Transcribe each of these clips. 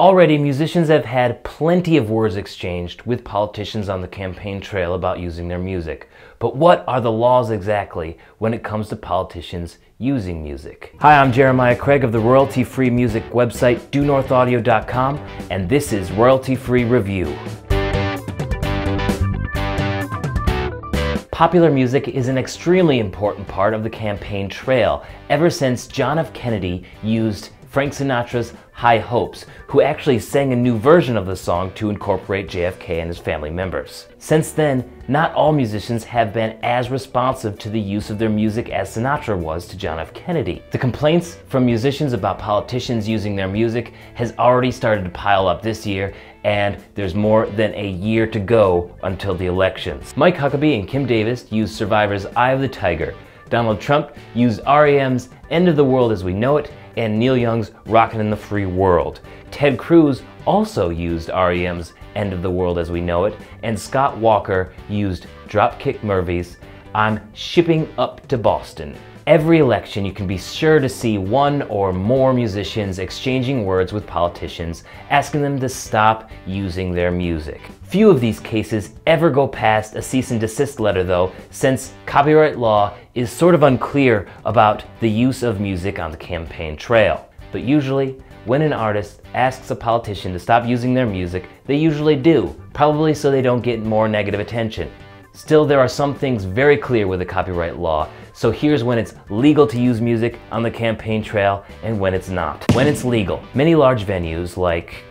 Already, musicians have had plenty of words exchanged with politicians on the campaign trail about using their music. But what are the laws exactly when it comes to politicians using music? Hi, I'm Jeremiah Craig of the royalty free music website duenorthaudio.com, and this is Royalty Free Review. Popular music is an extremely important part of the campaign trail ever since John F. Kennedy used Frank Sinatra's High Hopes, who actually sang a new version of the song to incorporate JFK and his family members. Since then, not all musicians have been as responsive to the use of their music as Sinatra was to John F. Kennedy. The complaints from musicians about politicians using their music has already started to pile up this year, and there's more than a year to go until the elections. Mike Huckabee and Kim Davis used Survivor's Eye of the Tiger. Donald Trump used REM's End of the World as We Know It, and Neil Young's Rockin' in the Free World. Ted Cruz also used REM's End of the World as We Know It, and Scott Walker used Dropkick Murphys I'm Shipping Up to Boston. Every election, you can be sure to see one or more musicians exchanging words with politicians, asking them to stop using their music. Few of these cases ever go past a cease and desist letter though, since copyright law is sort of unclear about the use of music on the campaign trail. But usually, when an artist asks a politician to stop using their music, they usually do, probably so they don't get more negative attention. Still, there are some things very clear with the copyright law, so here's when it's legal to use music on the campaign trail and when it's not. When it's legal, many large venues like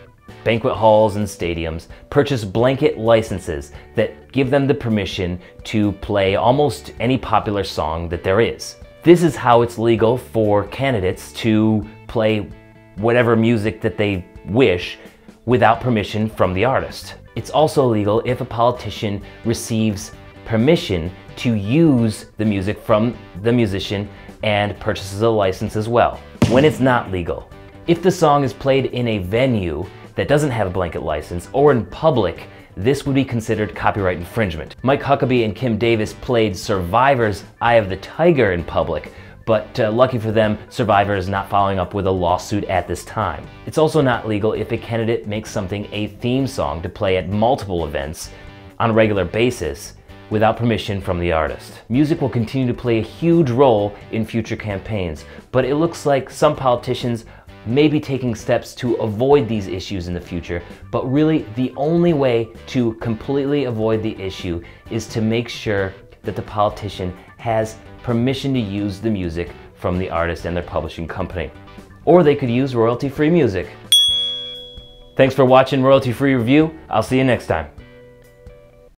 banquet halls and stadiums purchase blanket licenses that give them the permission to play almost any popular song that there is. This is how it's legal for candidates to play whatever music that they wish without permission from the artist. It's also illegal if a politician receives permission to use the music from the musician and purchases a license as well. When it's not legal, if the song is played in a venue that doesn't have a blanket license or in public, this would be considered copyright infringement. Mike Huckabee and Kim Davis played Survivor's Eye of the Tiger in public, but uh, lucky for them, Survivor is not following up with a lawsuit at this time. It's also not legal if a candidate makes something a theme song to play at multiple events on a regular basis without permission from the artist. Music will continue to play a huge role in future campaigns, but it looks like some politicians may be taking steps to avoid these issues in the future, but really the only way to completely avoid the issue is to make sure that the politician has permission to use the music from the artist and their publishing company. Or they could use royalty-free music. Thanks for watching Royalty Free Review. I'll see you next time.